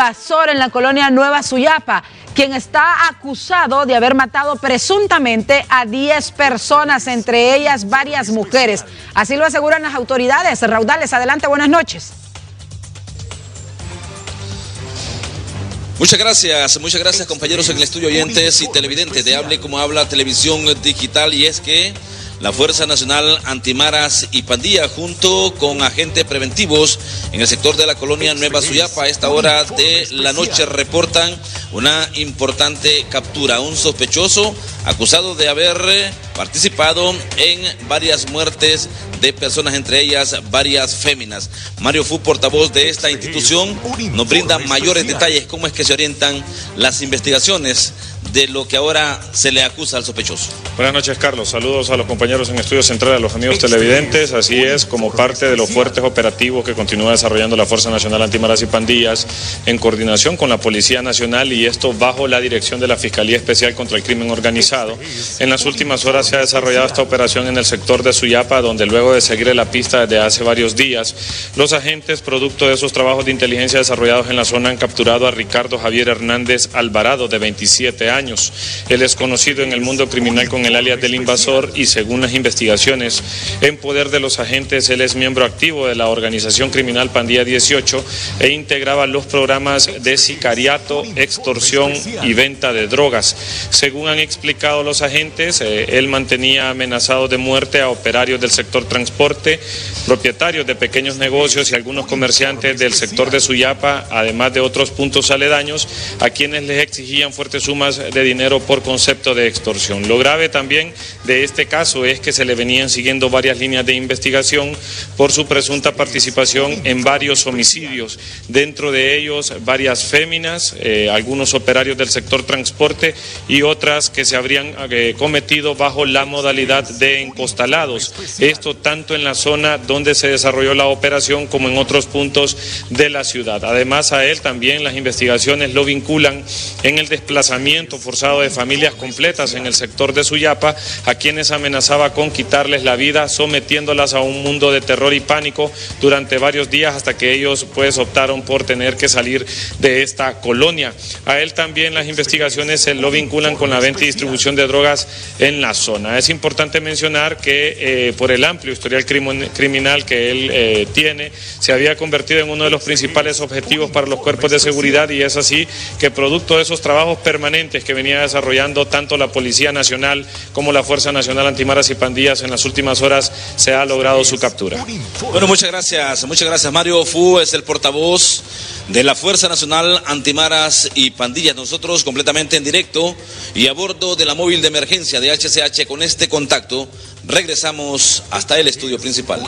invasor en la colonia Nueva Suyapa, quien está acusado de haber matado presuntamente a 10 personas, entre ellas varias mujeres. Así lo aseguran las autoridades. Raudales, adelante, buenas noches. Muchas gracias, muchas gracias compañeros en el estudio oyentes y televidentes de Hable como habla televisión digital y es que la Fuerza Nacional Antimaras y Pandilla, junto con agentes preventivos en el sector de la colonia Nueva Suyapa, a esta hora de la noche reportan una importante captura. Un sospechoso acusado de haber participado en varias muertes de personas, entre ellas varias féminas. Mario Fu, portavoz de esta institución, nos brinda mayores detalles cómo es que se orientan las investigaciones de lo que ahora se le acusa al sospechoso. Buenas noches, Carlos. Saludos a los compañeros en Estudio Central, a los amigos televidentes. Así es, como parte de los fuertes operativos que continúa desarrollando la Fuerza Nacional Antimaras y Pandillas en coordinación con la Policía Nacional y esto bajo la dirección de la Fiscalía Especial contra el Crimen Organizado. En las últimas horas se ha desarrollado esta operación en el sector de Suyapa, donde luego de seguir la pista desde hace varios días, los agentes, producto de esos trabajos de inteligencia desarrollados en la zona, han capturado a Ricardo Javier Hernández Alvarado, de 27 años años. Él es conocido en el mundo criminal con el alias del invasor y según las investigaciones en poder de los agentes, él es miembro activo de la organización criminal Pandilla 18 e integraba los programas de sicariato, extorsión y venta de drogas. Según han explicado los agentes, eh, él mantenía amenazados de muerte a operarios del sector transporte, propietarios de pequeños negocios y algunos comerciantes del sector de Suyapa, además de otros puntos aledaños, a quienes les exigían fuertes sumas de dinero por concepto de extorsión. Lo grave también de este caso es que se le venían siguiendo varias líneas de investigación por su presunta participación en varios homicidios, dentro de ellos varias féminas, eh, algunos operarios del sector transporte y otras que se habrían eh, cometido bajo la modalidad de encostalados. Esto tanto en la zona donde se desarrolló la operación como en otros puntos de la ciudad. Además a él también las investigaciones lo vinculan en el desplazamiento forzado de familias completas en el sector de Suyapa, a quienes amenazaba con quitarles la vida, sometiéndolas a un mundo de terror y pánico durante varios días hasta que ellos pues optaron por tener que salir de esta colonia. A él también las investigaciones se lo vinculan con la venta y distribución de drogas en la zona. Es importante mencionar que eh, por el amplio historial criminal que él eh, tiene, se había convertido en uno de los principales objetivos para los cuerpos de seguridad y es así que producto de esos trabajos permanentes que venía desarrollando tanto la Policía Nacional como la Fuerza Nacional Antimaras y Pandillas en las últimas horas se ha logrado su captura. Bueno, muchas gracias, muchas gracias. Mario Fu es el portavoz de la Fuerza Nacional Antimaras y Pandillas. Nosotros completamente en directo y a bordo de la móvil de emergencia de HCH con este contacto regresamos hasta el estudio principal.